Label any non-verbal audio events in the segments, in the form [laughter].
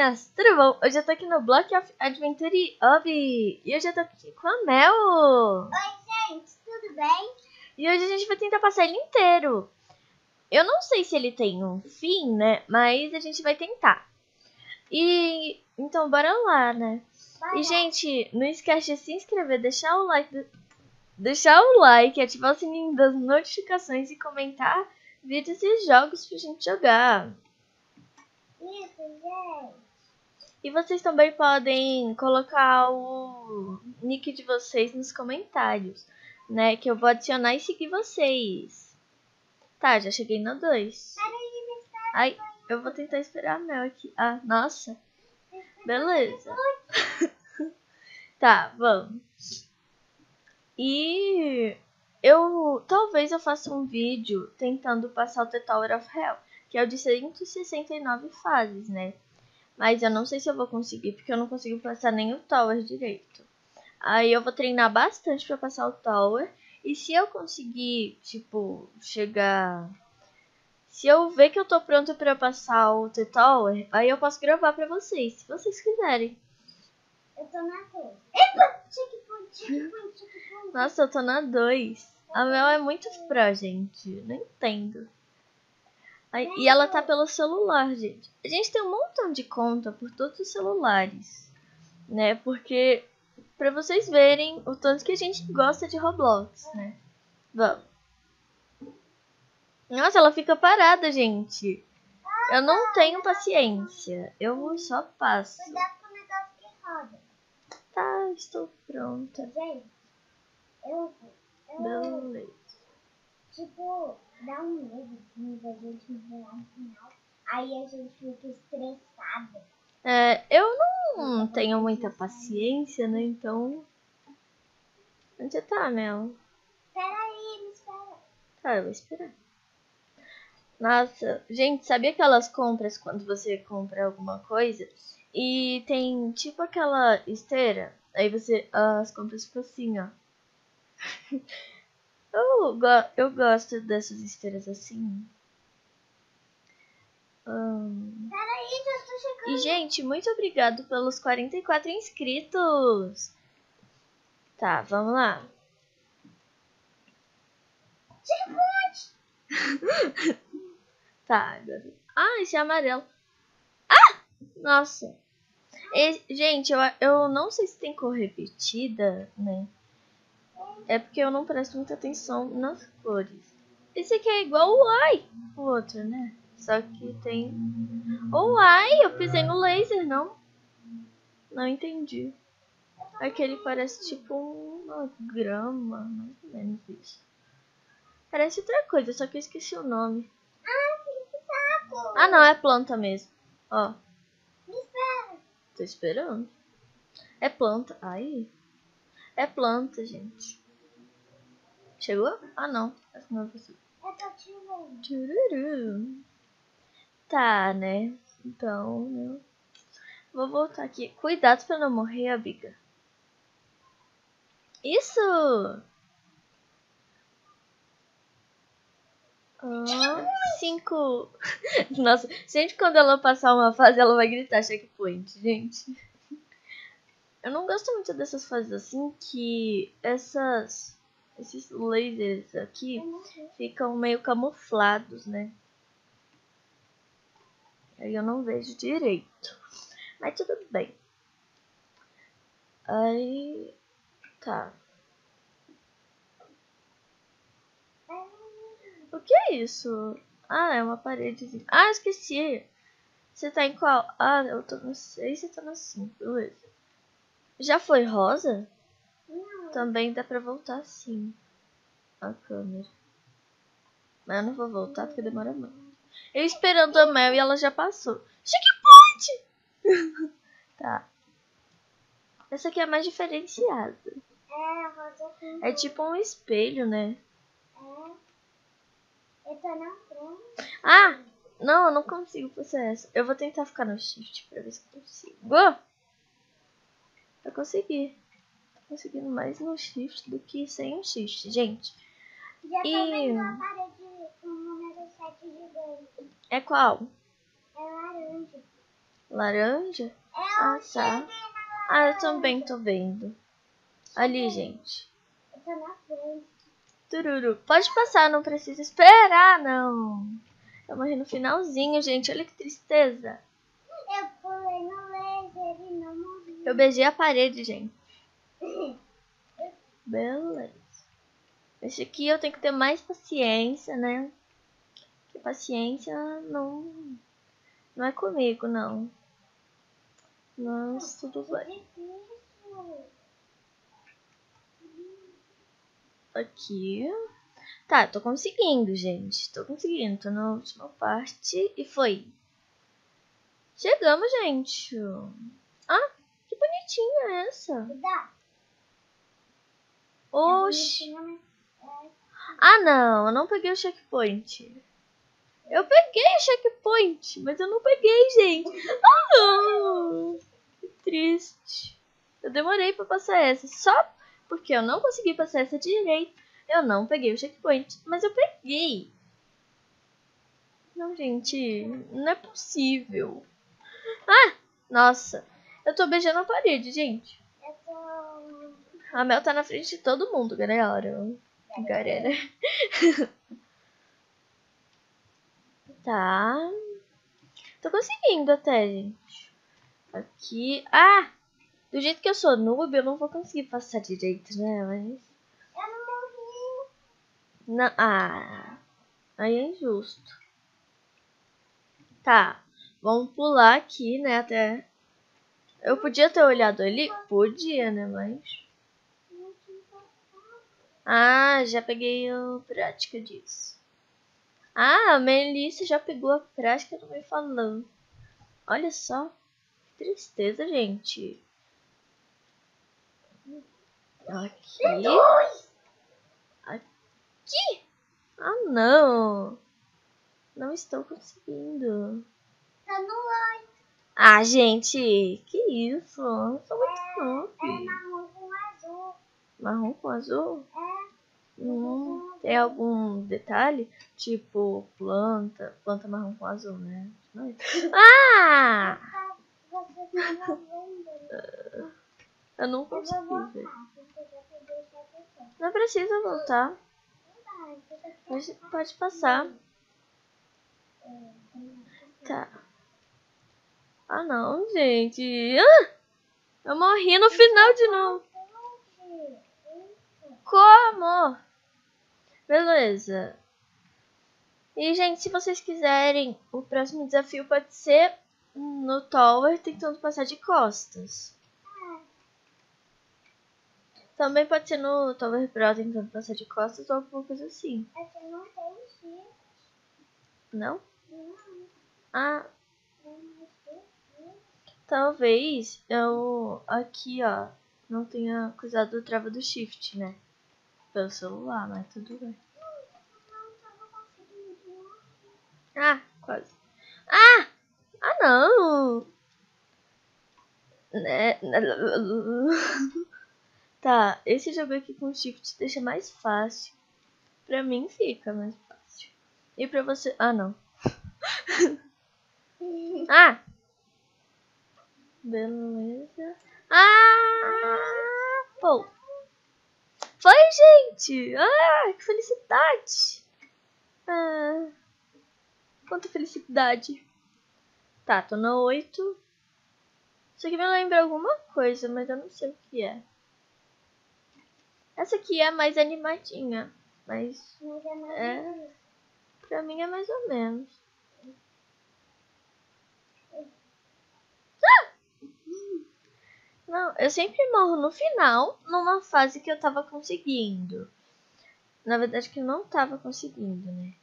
pessoinhas, tudo bom? Hoje eu tô aqui no Block of Adventure Obi e hoje eu tô aqui com a Mel. Oi, gente, tudo bem? E hoje a gente vai tentar passar ele inteiro. Eu não sei se ele tem um fim, né? Mas a gente vai tentar. E então bora lá, né? Vai E gente, não esquece de se inscrever, deixar o like, deixar o like, ativar o sininho das notificações e comentar vídeos e jogos pra gente jogar. Isso, gente. E vocês também podem colocar o nick de vocês nos comentários, né? Que eu vou adicionar e seguir vocês. Tá, já cheguei no 2. Peraí, me espera. Ai, eu vou tentar esperar a Mel aqui. Ah, nossa. Beleza. [laughs] tá, vamos. E eu talvez eu faça um vídeo tentando passar o The Tower of Hell, que é o de 169 fases, né? Mas eu não sei se eu vou conseguir, porque eu não consigo passar nem o Tower direito. Aí eu vou treinar bastante pra passar o Tower. E se eu conseguir, tipo, chegar. Se eu ver que eu tô pronto pra passar o The Tower, aí eu posso gravar pra vocês, se vocês quiserem. Eu tô na torre. Epa! Checkpoint, checkpoint, checkpoint. Nossa, eu tô na 2. A Mel é muito pro, gente. Não entendo. E ela tá pelo celular, gente. A gente tem um montão de conta por todos os celulares. Né? Porque. Pra vocês verem o tanto que a gente gosta de Roblox, né? Vamos. Nossa, ela fica parada, gente. Eu não tenho paciência. Eu só passo. Cuidado com o negócio que roda. Tá, estou pronta. Gente, eu, eu Beleza. Tipo, dá um medo assim da gente enrolar no final. Aí a gente fica estressada. É, eu não tenho muita paciência, né? Então. Onde tá, Mel? Peraí, me espera. Tá, eu vou esperar. Nossa, gente, sabia aquelas compras quando você compra alguma coisa e tem tipo aquela esteira? Aí você. As compras ficam assim, ó. Eu, eu gosto dessas esteiras assim. Peraí, já tô chegando. E, gente, muito obrigado pelos 44 inscritos. Tá, vamos lá. [laughs] Tá, agora. Ah, esse é amarelo. Ah! Nossa. E- gente, eu, eu não sei se tem cor repetida, né? É porque eu não presto muita atenção nas cores. Esse aqui é igual o ai, o outro, né? Só que tem. O ai, eu pisei no laser, não? Não entendi. Aquele parece tipo uma grama, mais ou menos isso. Parece outra coisa, só que eu esqueci o nome. Ah, que saco! Ah, não, é planta mesmo. Ó, Me espera. tô esperando. É planta. Aí. É planta, gente. Chegou? Ah, não. Essa não é te vendo. Tchururu. Tá, né? Então, né? Vou voltar aqui. Cuidado pra não morrer, amiga. Isso! Ah, cinco. [laughs] Nossa, gente, quando ela passar uma fase, ela vai gritar checkpoint, gente. Eu não gosto muito dessas fases assim que essas esses lasers aqui ficam meio camuflados, né? Aí eu não vejo direito. Mas tudo bem. Aí. Tá. O que é isso? Ah, é uma paredezinha. Ah, esqueci. Você tá em qual? Ah, eu tô no 6 e você tá no 5. Beleza. Já foi rosa? Também dá pra voltar sim. A câmera. Mas eu não vou voltar porque demora muito. Eu esperando a Mel e ela já passou. Checkpoint! [laughs] tá. Essa aqui é mais diferenciada. É. É tipo um espelho, né? É. Eu tô na frente. Ah! Não, eu não consigo passar essa. Eu vou tentar ficar no shift pra ver se eu consigo. Eu consegui. Conseguindo mais no shift do que sem o shift, gente. Já E- vendo a parede com o número 7 gigante. É qual? É laranja. Laranja? Eu Ah, tá. na Ah, eu também tô vendo. Ali, gente. Eu tô na frente. Tururu. Pode passar, não precisa esperar, não. Eu morri no finalzinho, gente. Olha que tristeza. Eu pulei no laser e não morri. Eu beijei a parede, gente. Beleza. Esse aqui eu tenho que ter mais paciência, né? Porque paciência não, não é comigo, não. Mas tudo bem. Aqui. Tá, tô conseguindo, gente. Tô conseguindo. Tô na última parte e foi. Chegamos, gente. Ah, que bonitinha essa. Dá. Oxi. É, Ah, não. Eu não peguei o checkpoint. Eu peguei o checkpoint, mas eu não peguei, gente. Ah, não. Que triste. Eu demorei pra passar essa. Só porque eu não consegui passar essa direito. Eu não peguei o checkpoint, mas eu peguei. Não, gente. Não é possível. Ah, nossa. Eu tô beijando a parede, gente. Eu tô. A Mel tá na frente de todo mundo, galera. Galera. [laughs] tá. Tô conseguindo até, gente. Aqui. Ah! Do jeito que eu sou noob, eu não vou conseguir passar direito, né? Mas. Eu não morri. Não. Ah! Aí é injusto. Tá. Vamos pular aqui, né? Até. Eu podia ter olhado ali? Podia, né? Mas. Não. Ah, já peguei a prática disso. Ah, a Melissa já pegou a prática não me falando. Olha só. Que tristeza, gente. Aqui. Aqui. Ah, não. Não estou conseguindo. Tá no oi. Ah, gente. Que isso? Eu sou muito É noob. marrom com azul. Marrom com azul? É. Hum, tem algum detalhe? Tipo, planta, planta marrom com azul, né? É? Ah! Eu não consegui ver. Não precisa voltar. Pode, pode passar. Tá. Ah, não, gente. Ah! Eu morri no final de novo. Como? Beleza. E, gente, se vocês quiserem, o próximo desafio pode ser no Tower tentando passar de costas. Também pode ser no Tower Pro tentando passar de costas ou alguma coisa assim. Você não tem. Não? Não, Ah, talvez eu aqui, ó, não tenha coisado o trava do shift, né? Pelo celular, mas tudo bem. Não tava conseguindo. Ah, quase. Ah! Ah, não! Né? [laughs] Tá, esse jogo aqui com shift deixa mais fácil. Pra mim fica mais fácil. E pra você... Ah, não. [laughs] Ah! Beleza. Ah! Pô! Foi, gente! Ah, que felicidade! Ah, quanta felicidade! Tá, tô no 8. Isso aqui me lembra alguma coisa, mas eu não sei o que é. Essa aqui é mais animadinha, mas é É. pra mim é mais ou menos. Não, eu sempre morro no final, numa fase que eu tava conseguindo. Na verdade que eu não tava conseguindo, né?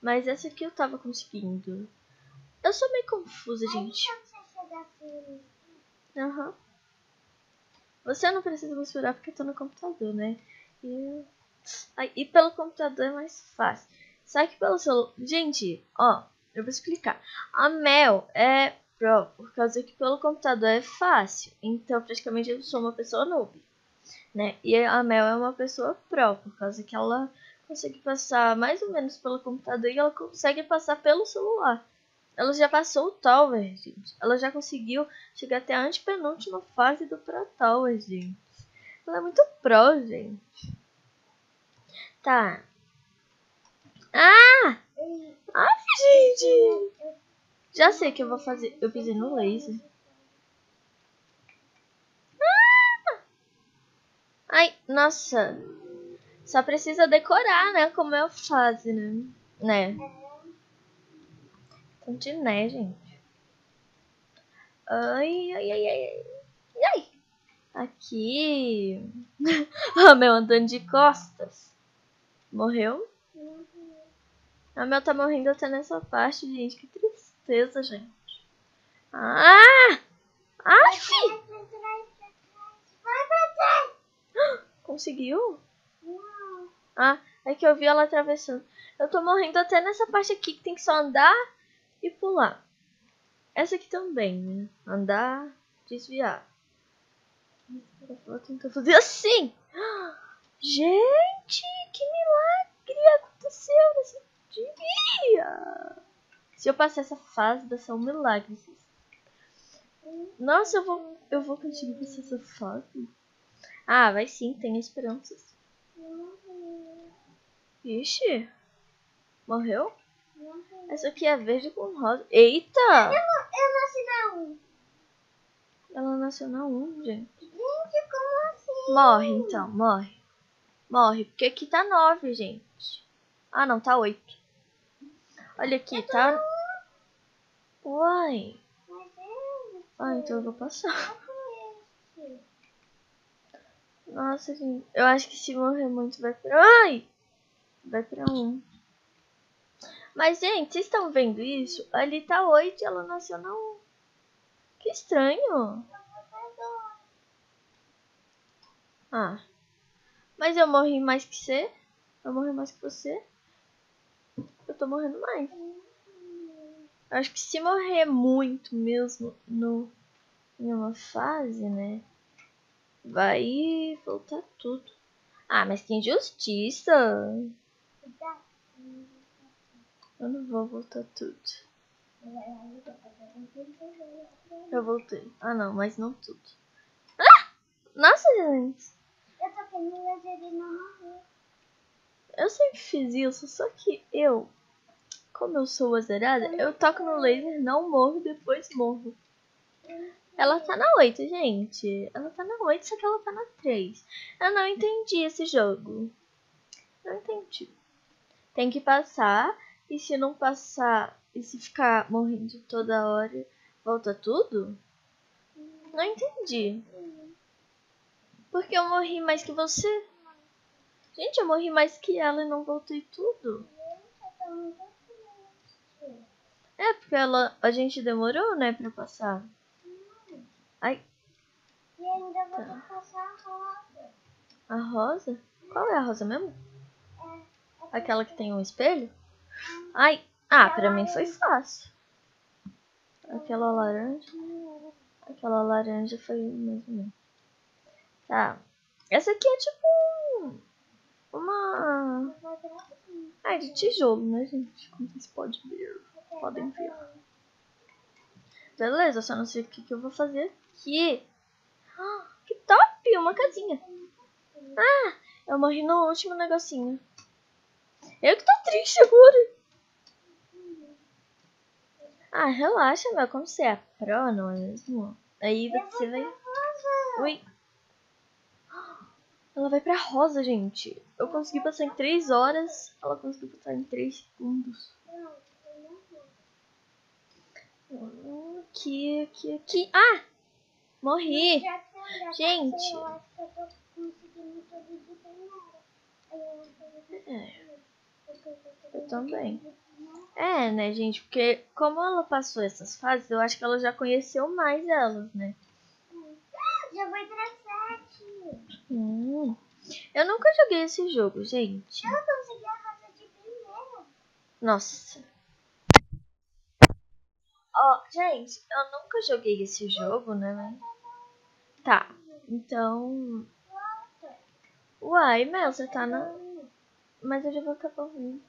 Mas essa aqui eu tava conseguindo. Eu sou meio confusa, gente. Quando você chegar assim, Aham. Você não precisa misturar porque tô no computador, né? E... E pelo computador é mais fácil. Só que pelo celular. Gente, ó, eu vou explicar. A Mel é pro por causa que pelo computador é fácil. Então, praticamente eu sou uma pessoa noob. Né? E a Mel é uma pessoa pro, por causa que ela consegue passar mais ou menos pelo computador e ela consegue passar pelo celular. Ela já passou o Tower, gente. Ela já conseguiu chegar até a antepenúltima fase do Pro Tower, gente. Ela é muito pro, gente. Tá. Ah! Ai, gente! Já sei o que eu vou fazer. Eu pisei no laser. Ah! Ai, nossa. Só precisa decorar, né? Como é a fase, né? Né? De né, gente. Ai, ai, ai, ai. Ai! Aqui. [laughs] ah, meu andando de costas. Morreu? A Mel tá morrendo até nessa parte, gente. Que tristeza, gente. Ah! Ah, fi! Conseguiu? Ah, é que eu vi ela atravessando. Eu tô morrendo até nessa parte aqui que tem que só andar e pular. Essa aqui também, né? Andar, desviar. Vou tentar fazer assim. Gente, que milagre aconteceu nesse dia. Se eu passar essa fase, vai ser um milagre. Nossa, eu vou, eu vou conseguir passar essa fase. Ah, vai sim, tem esperanças. Ixi. Morreu? Essa aqui é verde com rosa. Eita! Eu, eu nasci na 1. Ela nasceu na 1, gente. Gente, como assim? Morre então, morre. Morre, porque aqui tá 9, gente. Ah, não, tá 8. Olha aqui, tá. Uai. Mas eu... Ah, então eu vou passar. conheço. Nossa, gente. Eu acho que se morrer muito vai pra. Ai! Vai pra 1. Mas, gente, vocês estão vendo isso? Ali tá 8 e ela nasceu na 1. Que estranho. Ah. Mas eu morri mais que você? Eu morri mais que você? Eu tô morrendo mais. Acho que se morrer muito mesmo no, em uma fase, né? Vai voltar tudo. Ah, mas que injustiça. Eu não vou voltar tudo. Eu voltei. Ah, não, mas não tudo. Ah! Nossa, gente. Eu tô tendo laser e não morri. Eu sempre fiz isso, só que eu, como eu sou azerada, eu toco no laser, não morro, depois morro. Ela tá na 8, gente. Ela tá na 8, só que ela tá na 3. Eu não entendi esse jogo. Não entendi. Tem que passar, e se não passar, e se ficar morrendo toda hora, volta tudo? Não entendi. Porque eu morri mais que você. Gente, eu morri mais que ela e não voltei tudo. É, porque ela, a gente demorou, né, pra passar. Ai, E ainda vou passar a roda. a rosa? Qual é a rosa mesmo? É, Aquela que tem um espelho? Ai, ah, pra mim foi fácil. Aquela laranja. Aquela laranja foi mais ou menos. Tá. Essa aqui é tipo um- uma. Ah, é de tijolo, né, gente? Como vocês podem ver. Podem ver. Beleza, só não sei o que, que eu vou fazer aqui. Ah, que top! Uma casinha. Ah, eu morri no último negocinho. Eu que tô triste agora. Ah, relaxa, meu. Como você é pro, não é mesmo? Aí você vai. Ui. Ela vai pra rosa, gente. Eu consegui passar em 3 horas. Ela conseguiu passar em 3 segundos. Aqui, aqui, aqui. Ah! Morri! Gente. É, eu também. É, né, gente? Porque como ela passou essas fases, eu acho que ela já conheceu mais elas, né? Já vai pra sete. Hum. Eu nunca joguei esse jogo, gente. Eu consegui a rosa de primeira. Nossa. Ó, gente, eu nunca joguei esse jogo, né? mas- Tá, então. Uai, Mel, você tá na. Mas eu já vou acabar o vídeo.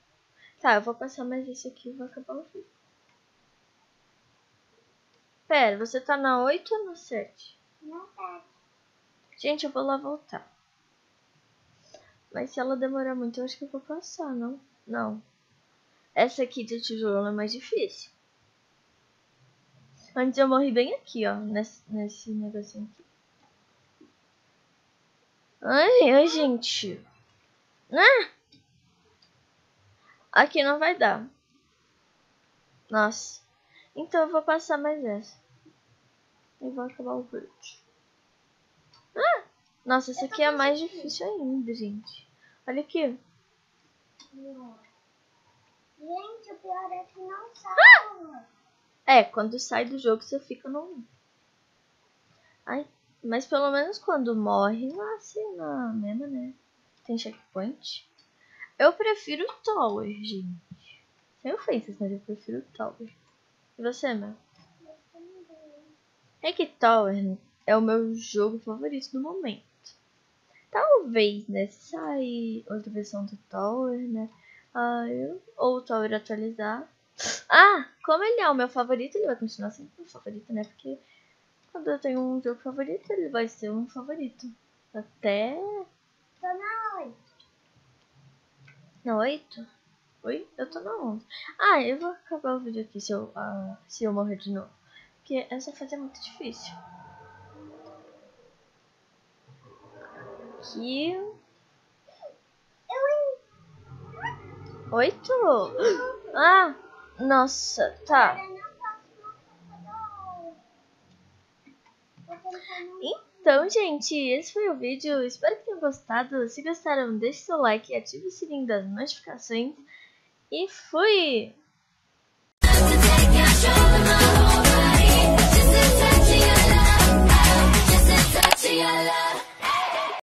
Tá, eu vou passar mais esse aqui e vou acabar o vídeo. Pera, você tá na 8 ou na 7? Na sete. Gente, eu vou lá voltar. Mas se ela demorar muito, eu acho que eu vou passar, não? Não. Essa aqui de tijolo é mais difícil. Antes eu morri bem aqui, ó. Nesse, nesse negocinho aqui. Ai, ai, gente. Ah! Aqui não vai dar. Nossa. Então eu vou passar mais essa. E vou acabar o verde. Ah! Nossa, essa aqui é mais difícil ainda, gente. Olha aqui. Gente, o pior é que não sai. É, quando sai do jogo você fica no. Ai, mas pelo menos quando morre, nasce na mesma, né? Tem checkpoint. Eu prefiro Tower, gente. Sem ofensas, mas eu prefiro Tower. E você, Mel? É que Tower é o meu jogo favorito do momento. Talvez, né? Se sair outra versão do Tower, né? Ah, eu, ou o Tower atualizar. Ah, como ele é o meu favorito, ele vai continuar sendo meu favorito, né? Porque quando eu tenho um jogo favorito, ele vai ser um favorito. Até. Tô na oito. Na 8? Oi? Eu tô na 11. Ah, eu vou acabar o vídeo aqui se eu, ah, se eu morrer de novo. Porque essa fase é muito difícil. Aqui. Eu Oito? Ah! Nossa, tá. Então, gente, esse foi o vídeo. Espero que gostado. Se gostaram, deixe seu like, ative o sininho das notificações. E fui!